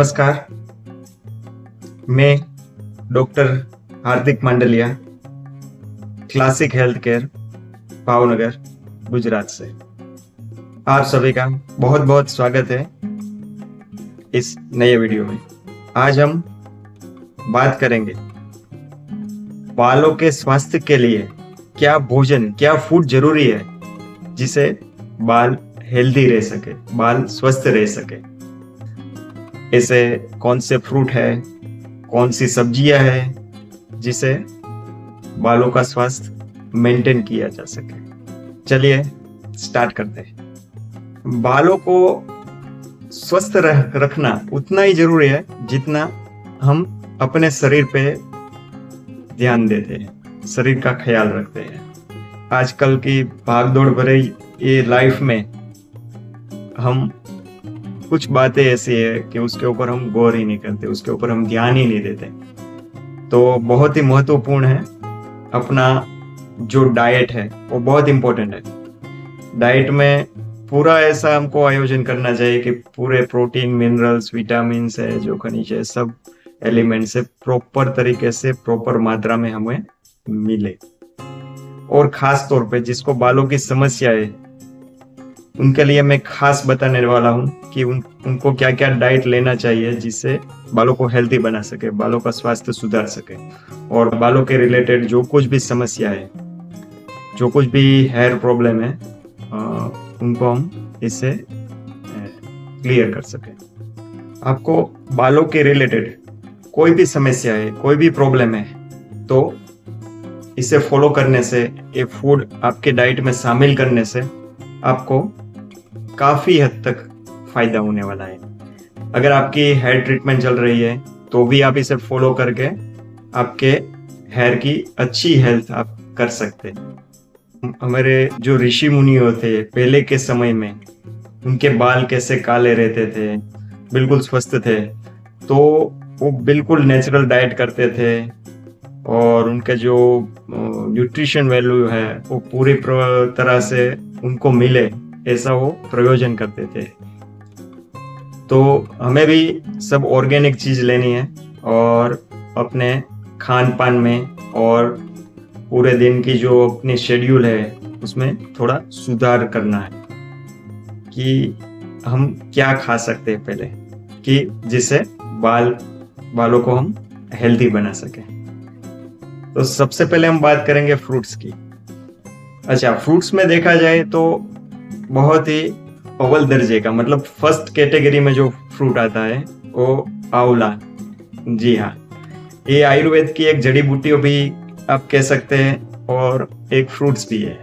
नमस्कार। मैं doctor Hardik Mandaliya, classic health care Bhavnagar, Gujarat से। आप सभी का बहुत बहुत स्वागत है इस नए वीडियो में। आज हम बात करेंगे बालों के स्वास्थ्य के लिए क्या भोजन, क्या फ़ूड ज़रूरी है जिसे बाल हेल्दी रह सके, बाल स्वस्थ रह सके। ऐसे कौन से फ्रूट है कौन सी सब्ज़ियाँ है जिसे बालों का स्वास्थ्य मेंटेन किया जा सके। चलिए स्टार्ट करते हैं। बालों को स्वस्थ रह, रखना उतना ही ज़रूरी है जितना हम अपने शरीर पे ध्यान देते हैं शरीर का ख्याल रखते हैं। आजकल की भागदौड़ भरे ये लाइफ में हम कुछ बातें ऐसी है कि उसके ऊपर हम गौर ही नहीं करते, उसके ऊपर हम ध्यान ही नहीं देते। तो बहुत ही महत्वपूर्ण है अपना जो डाइट है, वो बहुत इंपॉर्टेंट है। डाइट में पूरा ऐसा हमको आयोजन करना चाहिए कि पूरे प्रोटीन मिनरल्स विटामिन है, जो खनिज है, सब एलिमेंट्स है प्रॉपर तरीके से प्रॉपर मात्रा में हमें मिले। और खास तौर पे जिसको बालों की समस्या है उनके लिए मैं खास बताने वाला हूँ कि उन, उनको क्या क्या डाइट लेना चाहिए जिससे बालों को हेल्दी बना सके, बालों का स्वास्थ्य सुधार सके। और बालों के रिलेटेड जो कुछ भी समस्या है, जो कुछ भी हेयर प्रॉब्लम है उनको हम इससे क्लियर कर सके। आपको बालों के रिलेटेड कोई भी समस्या है, कोई भी प्रॉब्लम है तो इसे फॉलो करने से, ये फ़ूड आपके डाइट में शामिल करने से आपको काफ़ी हद तक फ़ायदा होने वाला है। अगर आपकी हेयर ट्रीटमेंट चल रही है तो भी आप इसे फॉलो करके आपके हेयर की अच्छी हेल्थ आप कर सकते हमारे जो ऋषि मुनि होते, पहले के समय में, उनके बाल कैसे काले रहते थे, बिल्कुल स्वस्थ थे तो वो बिल्कुल नेचुरल डाइट करते थे, और उनके जो न्यूट्रिशन वैल्यू है, वो पूरी, तरह से उनको मिले। ऐसा वो प्रयोजन करते थे। तो हमें भी सब ऑर्गेनिक चीज़ लेनी है और अपने खान पान में और पूरे दिन की जो अपनी शेड्यूल है, उसमें थोड़ा सुधार करना है कि हम क्या खा सकते हैं पहले, कि जिससे बाल, बालों को हम हेल्दी बना सके। तो सबसे पहले हम बात करेंगे फ्रूट्स की। अच्छा फ्रूट्स में देखा जाए तो बहुत ही अव्वल दर्जे का मतलब फ़र्स्ट कैटेगरी में जो फ्रूट आता है, वो आंवला। जी हाँ। ये आयुर्वेद की एक जड़ी बूटी भी आप कह सकते हैं, और एक फ्रूट्स भी है।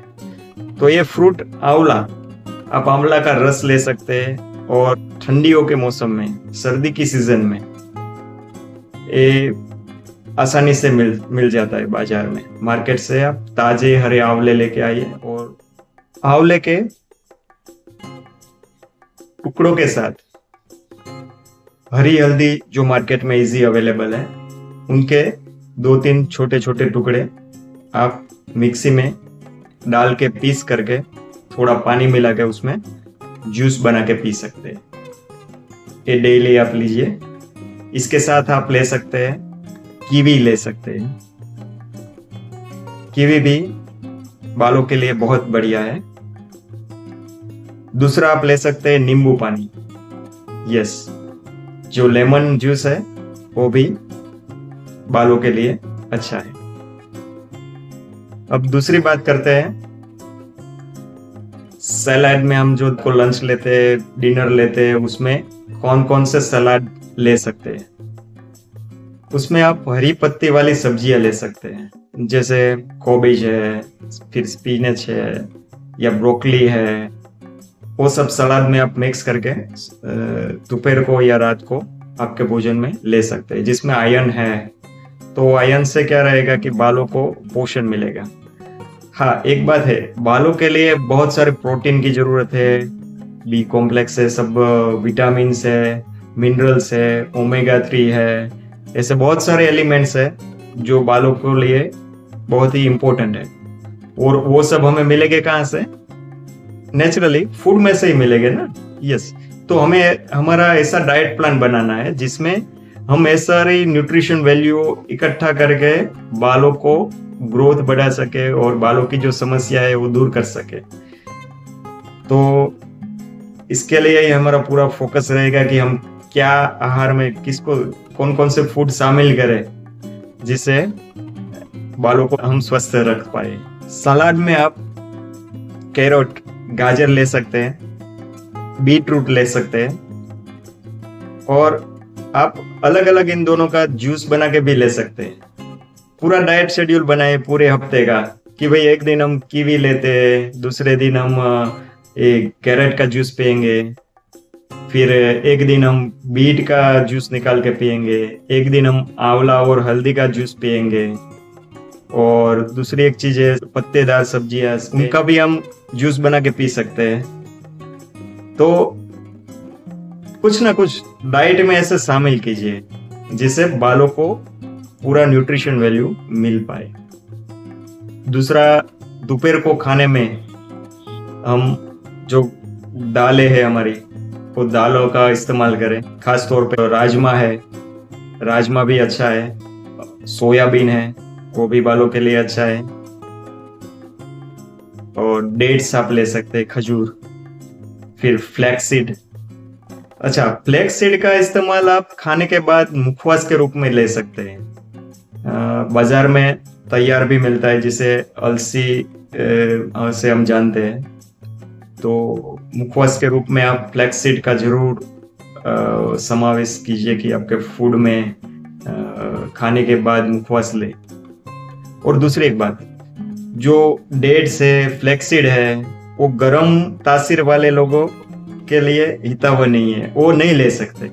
तो ये फ्रूट आंवला, आप आंवला का रस ले सकते हैं, और ठंडियों के मौसम में, सर्दी की सीज़न में, ये आसानी से मिल मिल जाता है बाज़ार में। मार्केट से आप ताजे हरे आंवले लेके आइए, और आंवले के टुकड़ों के साथ। हरी हल्दी जो मार्केट में इजी अवेलेबल है, उनके दो तीन छोटे छोटे टुकड़े आप मिक्सी में डाल के पीस करके थोड़ा पानी मिला के उसमें जूस बना के पी सकते हैं। ये डेली आप लीजिए। इसके साथ आप ले सकते हैं, कीवी ले सकते हैं। कीवी भी बालों के लिए बहुत बढ़िया है। दूसरा आप ले सकते हैं नींबू पानी। यस जो लेमन जूस है, वो भी बालों के लिए अच्छा है। अब दूसरी बात करते हैं। सलाद में हम जो को लंच लेते हैं डिनर लेते हैं, उसमें कौन कौन से सलाद ले सकते हैं? उसमें आप हरी पत्ती वाली सब्ज़ियाँ ले सकते हैं। जैसे कोबिज है, फिर स्पिनच है, या ब्रोकली है वो सब सलाद में आप मिक्स करके दोपहर को या रात को आपके भोजन में ले सकते हैं, जिसमें आयन है। तो आयन से क्या रहेगा कि बालों को पोषण मिलेगा। हाँ एक बात है, बालों के लिए बहुत सारे प्रोटीन की ज़रूरत है। बी कॉम्प्लेक्स है, सब विटामिन है मिनरल्स है ओमेगा थ्री है, ऐसे बहुत सारे एलिमेंट्स है जो बालों के लिए बहुत ही इंपॉर्टेंट है। और वो सब हमें मिलेंगे कहाँ से? नेचुरली फ़ूड में से ही मिलेंगे ना? यस तो हमें हमारा ऐसा डाइट प्लान बनाना है जिसमें हम ऐसा ही न्यूट्रिशन वैल्यू इकट्ठा करके बालों को ग्रोथ बढ़ा सके और बालों की जो समस्या है वो दूर कर सके। तो इसके लिए ही हमारा पूरा फोकस रहेगा कि हम क्या आहार में किसको कौन कौन से फ़ूड शामिल करें जिससे बालों को हम स्वस्थ रख पाए। सलाद में आप कैरोट गाजर ले सकते हैं बीट रूट ले सकते हैं, और आप अलग अलग इन दोनों का जूस बना के भी ले सकते हैं। पूरा डाइट शेड्यूल बनाए पूरे हफ़्ते का कि भाई एक दिन हम कीवी लेते हैं, दूसरे दिन हम एक कैरेट का जूस पियेंगे, फिर एक दिन हम बीट का जूस निकाल के पियेंगे, एक दिन हम आंवला और हल्दी का जूस पियेंगे। और दूसरी एक चीज़ है, पत्तेदार सब्ज़ियाँ, उनका भी हम जूस बना के पी सकते हैं। तो कुछ ना कुछ डाइट में ऐसे शामिल कीजिए, जिससे बालों को पूरा न्यूट्रिशन वैल्यू मिल पाए। दूसरा, दोपहर को खाने में हम जो दालें है हमारी, वो दालों का इस्तेमाल करें। खास तौर पे राजमा है, राजमा भी अच्छा है, सोयाबीन है वो भी बालों के लिए अच्छा है। और डेट्स आप ले सकते हैं खजूर। फिर फ्लैक्सीड अच्छा फ्लैक्सीड का इस्तेमाल आप खाने के बाद मुखवास के रूप में ले सकते हैं। बाज़ार में तैयार भी मिलता है जिसे अलसी से हम जानते हैं। तो मुखवास के रूप में आप फ्लैक्सीड का ज़रूर समावेश कीजिए कि आपके फ़ूड में आ, खाने के बाद मुखवास ले। और दूसरी एक बात, जो डेट्स है, फ्लैक्सीड है, वो गर्म तासीर वाले लोगों के लिए हिताव नहीं है, वो नहीं ले सकते।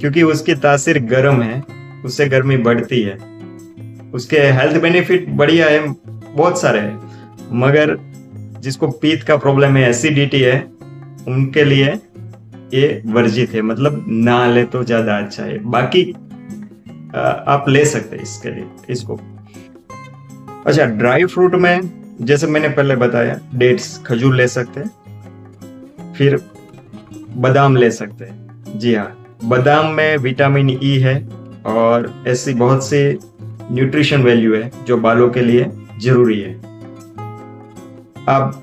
क्योंकि उसकी तासीर गर्म है, उससे गर्मी बढ़ती है। उसके हेल्थ बेनिफिट बढ़िया है, बहुत सारे हैं। मगर जिसको पीत का प्रॉब्लम है एसिडिटी है, उनके लिए ये वर्जित है। मतलब ना ले तो ज़्यादा अच्छा है। बाकी आप ले सकते हैं इसके लिए, इसको। अच्छा ड्राई फ्रूट में, जैसे मैंने पहले बताया डेट्स खजूर ले सकते हैं, फिर बादाम ले सकते हैं। जी हाँ बादाम में विटामिन ई e है और ऐसी बहुत सी न्यूट्रिशन वैल्यू है जो बालों के लिए ज़रूरी है। आप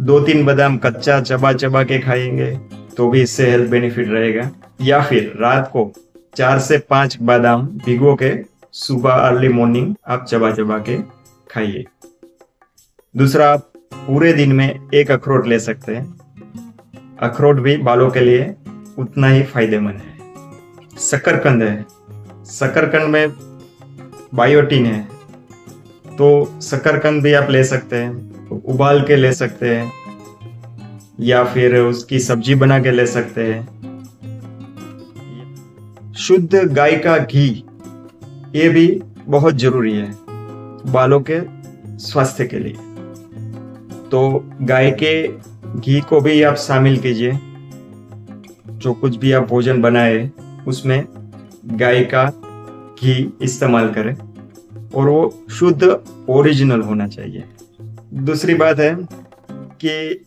दो तीन बादाम कच्चा चबा चबा के खाएँगे तो भी इससे हेल्थ बेनिफिट रहेगा। या फिर रात को चार से पाँच बादाम भिगो के सुबह अर्ली मॉर्निंग आप चबा चबा के खाइए। दूसरा, आप पूरे दिन में एक अखरोट ले सकते हैं। अखरोट भी बालों के लिए उतना ही फ़ायदेमंद है। शकरकंद है। शकरकंद में बायोटीन है। तो शकरकंद भी आप ले सकते हैं, उबाल के ले सकते हैं, या फिर उसकी सब्ज़ी बना के ले सकते हैं। शुद्ध गाय का घी ये भी बहुत ज़रूरी है बालों के स्वास्थ्य के लिए। तो गाय के घी को भी आप शामिल कीजिए। जो कुछ भी आप भोजन बनाए, उसमें गाय का घी इस्तेमाल करें और वो शुद्ध ओरिजिनल होना चाहिए। दूसरी बात है कि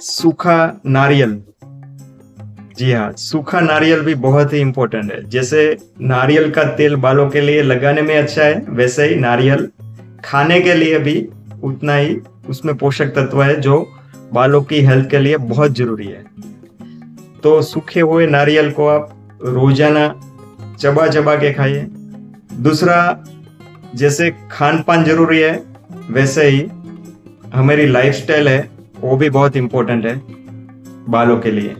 सूखा नारियल जी हाँ सूखा नारियल भी बहुत ही इम्पोर्टेंट है। जैसे नारियल का तेल बालों के लिए लगाने में अच्छा है, वैसे ही नारियल खाने के लिए भी उतना ही उसमें पोषक तत्व है जो बालों की हेल्थ के लिए बहुत ज़रूरी है। तो सूखे हुए नारियल को आप रोज़ाना चबा चबा के खाइए। दूसरा, जैसे खान पान ज़रूरी है, वैसे ही हमारी लाइफस्टाइल है, वो भी बहुत इम्पोर्टेंट है बालों के लिए।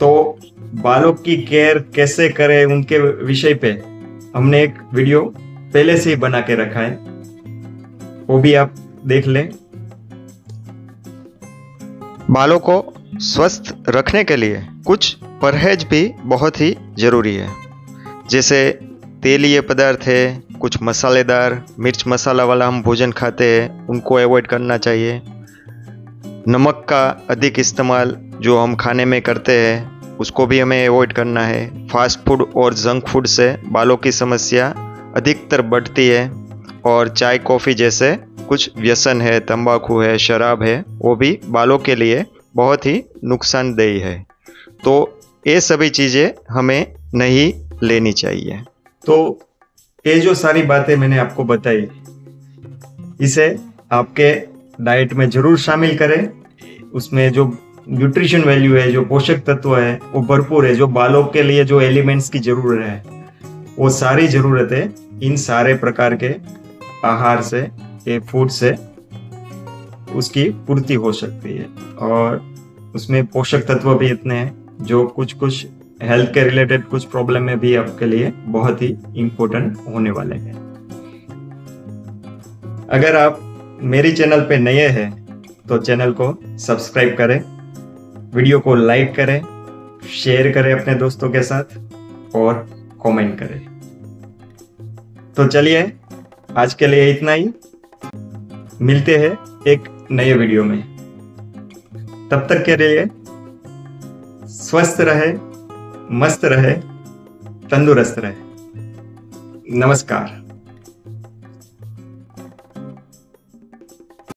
तो बालों की केयर कैसे करें उनके विषय पे हमने एक वीडियो पहले से ही बना के रखा है। वो भी आप देख लें। बालों को स्वस्थ रखने के लिए कुछ परहेज भी बहुत ही ज़रूरी है। जैसे तेलीय पदार्थ है, कुछ मसालेदार मिर्च मसाला वाला हम भोजन खाते हैं, उनको अवॉइड करना चाहिए। नमक का अधिक इस्तेमाल जो हम खाने में करते हैं, उसको भी हमें अवॉइड करना है। फास्ट फ़ूड और जंक फ़ूड से बालों की समस्या अधिकतर बढ़ती है और चाय, कॉफ़ी जैसे कुछ व्यसन है, तंबाकू है, शराब है, वो भी बालों के लिए बहुत ही नुकसानदेही है। तो ये सभी चीज़ें हमें नहीं लेनी चाहिए। तो ये जो सारी बातें मैंने आपको बताई, इसे आपके डाइट में ज़रूर शामिल करें। उसमें जो न्यूट्रिशन वैल्यू है, जो पोषक तत्व है, वो भरपूर है, जो बालों के लिए जो एलिमेंट्स की ज़रूरत है, वो सारी जरूरतें इन सारे प्रकार के आहार से ये फ़ूड से उसकी पूर्ति हो सकती है। और उसमें पोषक तत्व भी इतने हैं, जो कुछ कुछ हेल्थ के रिलेटेड कुछ प्रॉब्लम में भी आपके लिए बहुत ही इम्पोर्टेंट होने वाले हैं। अगर आप मेरी चैनल पे नए हैं तो चैनल को सब्सक्राइब करें। वीडियो को लाइक करें, शेयर करें अपने दोस्तों के साथ और कमेंट करें। तो चलिए, आज के लिए इतना ही। मिलते हैं एक नए वीडियो में। तब तक के लिए स्वस्थ रहे, मस्त रहे, तंदुरुस्त रहे। नमस्कार।